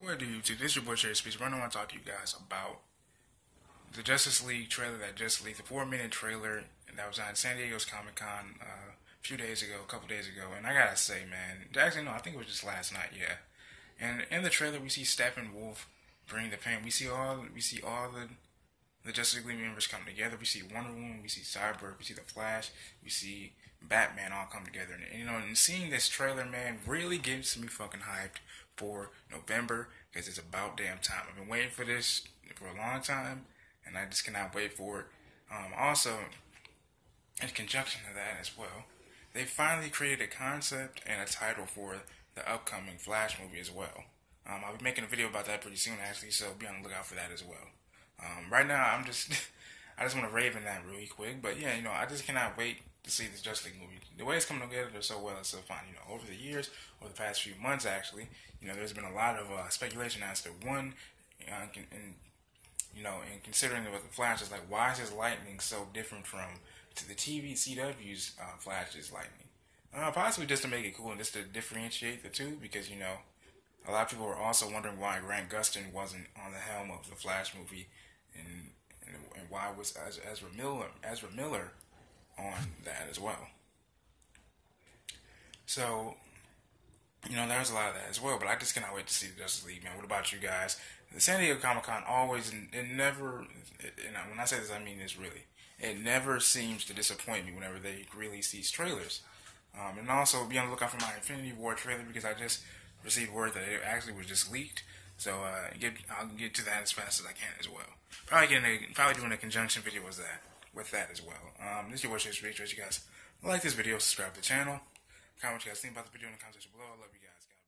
What do YouTube? This is your boy Cherry Speech. Now, I want to talk to you guys about the Justice League trailer that just leaked, the four-minute trailer that was on San Diego's Comic Con uh, a few days ago, a couple days ago. And I gotta say, man, actually no, I think it was just last night. Yeah. And in the trailer, we see Steppenwolf bring the pain. We see all, we see all the the Justice League members come together. We see Wonder Woman, we see Cyborg, we see the Flash, we see Batman all come together. And you know, and seeing this trailer, man, really gets me fucking hyped for November because it's about damn time. I've been waiting for this for a long time, and I just cannot wait for it. Um, also, in conjunction to that as well, they finally created a concept and a title for the upcoming Flash movie as well. Um, I'll be making a video about that pretty soon, actually, so be on the lookout for that as well. Um, right now, I'm just, I just want to rave in that really quick, but yeah, you know, I just cannot wait to see this Justice League movie. The way it's coming together so well and so fine. You know, over the years, over the past few months, actually, you know, there's been a lot of uh, speculation as to one, uh, and you know, and considering what the Flash is like, why is his lightning so different from to the TV CW's uh, Flash's lightning? Uh, possibly just to make it cool and just to differentiate the two, because you know, a lot of people were also wondering why Grant Gustin wasn't on the helm of the Flash movie, and and, and why was Ezra Miller Ezra Miller on that as well. So, you know, there's a lot of that as well, but I just cannot wait to see the Justice League, man. What about you guys? The San Diego Comic Con always, it never, it, and when I say this, I mean this really. It never seems to disappoint me whenever they release these trailers. Um, and also be on the lookout for my Infinity War trailer because I just received word that it actually was just leaked. So uh, get, I'll get to that as fast as I can as well. Probably getting a, probably doing a conjunction video with that with that as well. Um, this is your watch history. You guys like this video, subscribe to the channel. Comment what you guys think about the video in the comment section below. I love you guys. guys.